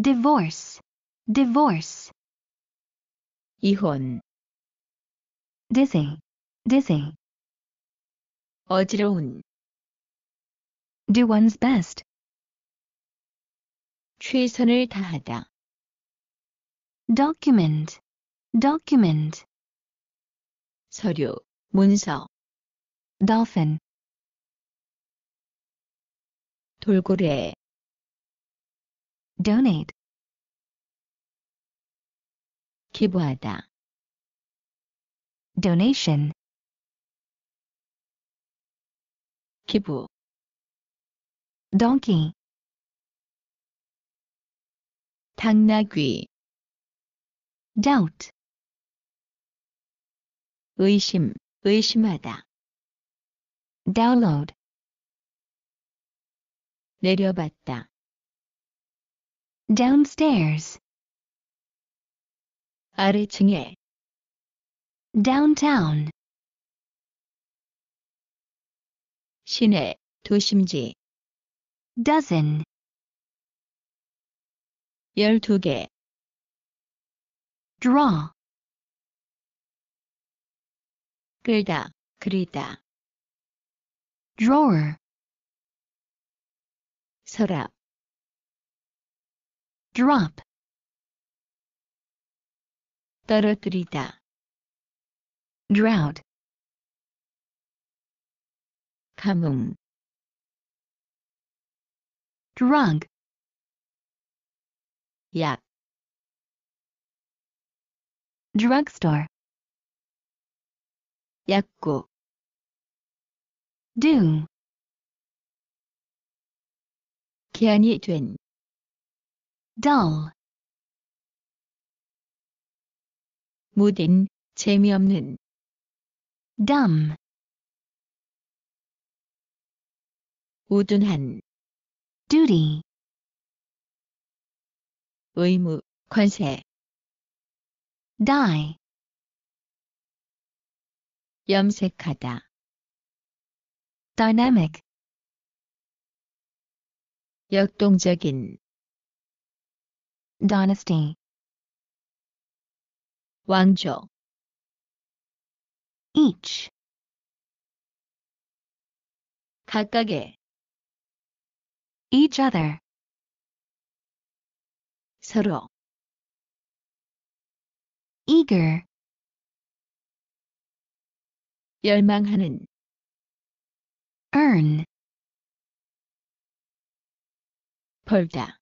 divorce, divorce, 이혼, dizzy, dizzy, 어지러운, do one's best, 최선을 다하다, document, document, 서류, 문서, dolphin, 돌고래, Donate, 기부하다, donation, 기부, donkey, 당나귀, doubt, 의심, 의심하다, download, 내려봤다, downstairs, 아래층에, downtown, 시내, 도심지, dozen, 열두 개, draw, 끌다, 그리다, drawer, 서랍, drop, 떨어뜨리다, drought, 가뭄, drug, 약, drugstore, 약국, do, 기한이 된, Dull, 무딘, 재미없는, dumb, 우둔한, duty, 의무, 관세, die, 염색하다, dynamic, 역동적인, dynasty, 왕조, each, 각각의, each other, 서로, eager, 열망하는, earn, 벌다,